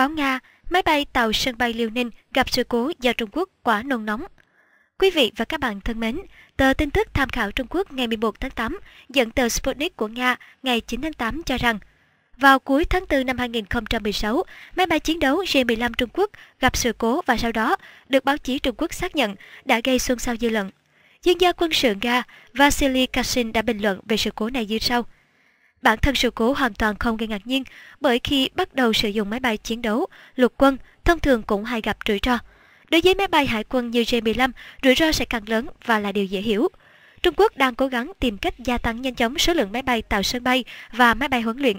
Báo Nga, máy bay tàu sân bay Liêu Ninh gặp sự cố do Trung Quốc quá nôn nóng. Quý vị và các bạn thân mến, tờ tin tức tham khảo Trung Quốc ngày 11 tháng 8 dẫn tờ Sputnik của Nga ngày 9 tháng 8 cho rằng vào cuối tháng 4 năm 2016, máy bay chiến đấu J-15 Trung Quốc gặp sự cố và sau đó được báo chí Trung Quốc xác nhận đã gây xôn xao dư luận. Chuyên gia quân sự Nga Vasily Kashin đã bình luận về sự cố này như sau. Bản thân sự cố hoàn toàn không gây ngạc nhiên bởi khi bắt đầu sử dụng máy bay chiến đấu, lục quân thông thường cũng hay gặp rủi ro. Đối với máy bay hải quân như J-15, rủi ro sẽ càng lớn và là điều dễ hiểu. Trung Quốc đang cố gắng tìm cách gia tăng nhanh chóng số lượng máy bay tàu sân bay và máy bay huấn luyện.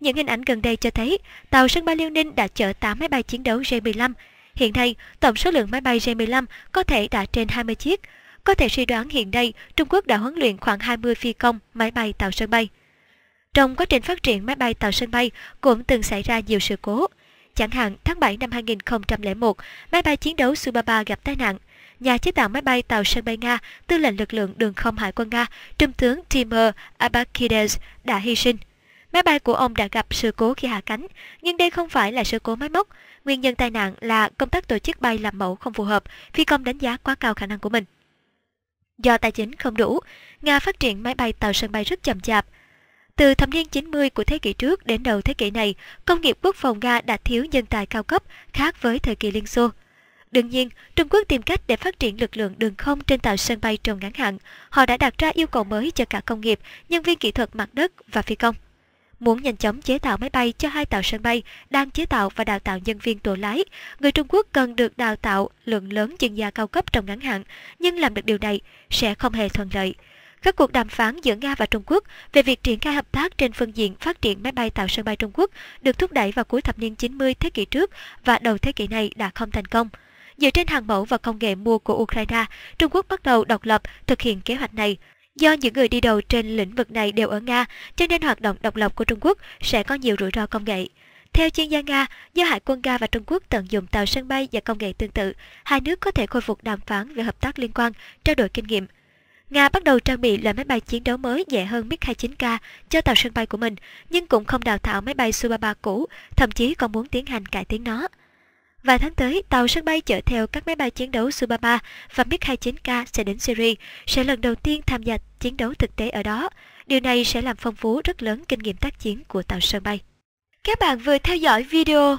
Những hình ảnh gần đây cho thấy tàu sân bay Liêu Ninh đã chở 8 máy bay chiến đấu J-15. Hiện nay, tổng số lượng máy bay J-15 có thể đã trên 20 chiếc. Có thể suy đoán hiện nay Trung Quốc đã huấn luyện khoảng 20 phi công máy bay tàu sân bay. Trong quá trình phát triển máy bay tàu sân bay cũng từng xảy ra nhiều sự cố. Chẳng hạn, tháng 7 năm 2001, máy bay chiến đấu Su-33 gặp tai nạn. Nhà chế tạo máy bay tàu sân bay Nga, tư lệnh lực lượng đường không hải quân Nga, trung tướng Timur Abakides đã hy sinh. Máy bay của ông đã gặp sự cố khi hạ cánh, nhưng đây không phải là sự cố máy móc. Nguyên nhân tai nạn là công tác tổ chức bay làm mẫu không phù hợp, phi công đánh giá quá cao khả năng của mình. Do tài chính không đủ, Nga phát triển máy bay tàu sân bay rất chậm chạp. Từ thập niên 90 của thế kỷ trước đến đầu thế kỷ này, công nghiệp quốc phòng Nga đã thiếu nhân tài cao cấp khác với thời kỳ Liên Xô. Đương nhiên, Trung Quốc tìm cách để phát triển lực lượng đường không trên tàu sân bay trong ngắn hạn. Họ đã đặt ra yêu cầu mới cho cả công nghiệp, nhân viên kỹ thuật mặt đất và phi công. Muốn nhanh chóng chế tạo máy bay cho hai tàu sân bay đang chế tạo và đào tạo nhân viên tổ lái, người Trung Quốc cần được đào tạo lượng lớn chuyên gia cao cấp trong ngắn hạn, nhưng làm được điều này sẽ không hề thuận lợi. Các cuộc đàm phán giữa Nga và Trung Quốc về việc triển khai hợp tác trên phương diện phát triển máy bay tạo sân bay Trung Quốc được thúc đẩy vào cuối thập niên 90 thế kỷ trước và đầu thế kỷ này đã không thành công. Dựa trên hàng mẫu và công nghệ mua của Ukraine, Trung Quốc bắt đầu độc lập thực hiện kế hoạch này. Do những người đi đầu trên lĩnh vực này đều ở Nga, cho nên hoạt động độc lập của Trung Quốc sẽ có nhiều rủi ro công nghệ. Theo chuyên gia Nga, do Hải quân Nga và Trung Quốc tận dụng tàu sân bay và công nghệ tương tự, hai nước có thể khôi phục đàm phán về hợp tác liên quan, trao đổi kinh nghiệm. Nga bắt đầu trang bị loại máy bay chiến đấu mới nhẹ hơn MiG-29K cho tàu sân bay của mình, nhưng cũng không đào tạo máy bay Su-33 cũ, thậm chí còn muốn tiến hành cải tiến nó. Vài tháng tới, tàu sân bay chở theo các máy bay chiến đấu Su-33 và MiG-29K sẽ đến Syria, sẽ lần đầu tiên tham gia chiến đấu thực tế ở đó. Điều này sẽ làm phong phú rất lớn kinh nghiệm tác chiến của tàu sân bay. Các bạn vừa theo dõi video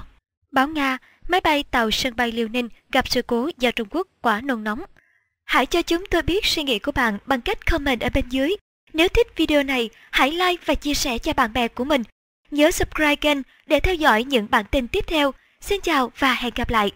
Báo Nga, máy bay tàu sân bay Liêu Ninh gặp sự cố do Trung Quốc quá nôn nóng. Hãy cho chúng tôi biết suy nghĩ của bạn bằng cách comment ở bên dưới. Nếu thích video này, hãy like và chia sẻ cho bạn bè của mình. Nhớ subscribe kênh để theo dõi những bản tin tiếp theo. Xin chào và hẹn gặp lại!